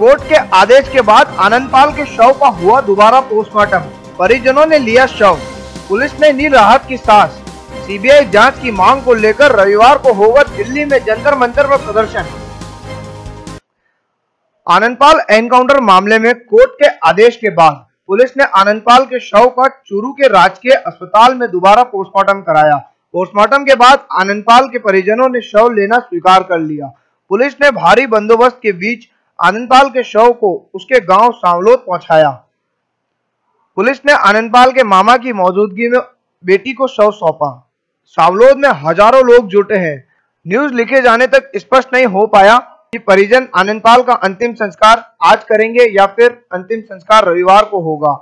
Court के आदेश के बाद आनंदपाल के शव का हुआ दोबारा पोस्टमार्टम। परिजनों ने लिया शव। पुलिस ने ली राहत की सांस। सीबीआई जाँच की मांग को लेकर रविवार को होगा दिल्ली में जंतर मंतर पर प्रदर्शन। आनंदपाल एनकाउंटर मामले में कोर्ट के आदेश के बाद पुलिस ने आनंदपाल के शव का चूरू के राजकीय अस्पताल में दोबारा पोस्टमार्टम कराया। पोस्टमार्टम के बाद आनंदपाल के परिजनों ने शव लेना स्वीकार कर लिया। पुलिस ने भारी बंदोबस्त के बीच आनंदपाल के शव को उसके गाँव सांवलोद पहुँचाया। पुलिस ने आनंदपाल के मामा की मौजूदगी में बेटी को शव सौंपा। सावलोद में हज़ारों लोग जुटे हैं। न्यूज़ लिखे जाने तक स्पष्ट नहीं हो पाया कि परिजन आनंदपाल का अंतिम संस्कार आज करेंगे या फिर अंतिम संस्कार रविवार को होगा।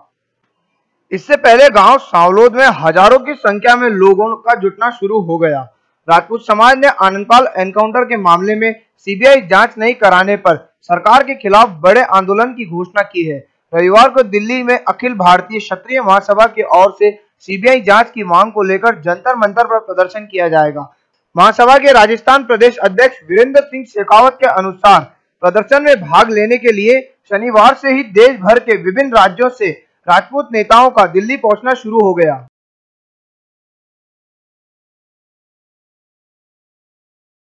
इससे पहले गाँव सावलोद में हज़ारों की संख्या में लोगों का जुटना शुरू हो गया। राजपूत समाज ने आनंदपाल एनकाउंटर के मामले में सीबीआई जाँच नहीं कराने पर सरकार के खिलाफ बड़े आंदोलन की घोषणा की है। रविवार को दिल्ली में अखिल भारतीय क्षत्रिय महासभा की ओर से सीबीआई जाँच की मांग को लेकर जंतर मंतर पर प्रदर्शन किया जाएगा। महासभा के राजस्थान प्रदेश अध्यक्ष वीरेंद्र सिंह शेखावत के अनुसार प्रदर्शन में भाग लेने के लिए शनिवार से ही देश भर के विभिन्न राज्यों से राजपूत नेताओं का दिल्ली पहुँचना शुरू हो गया।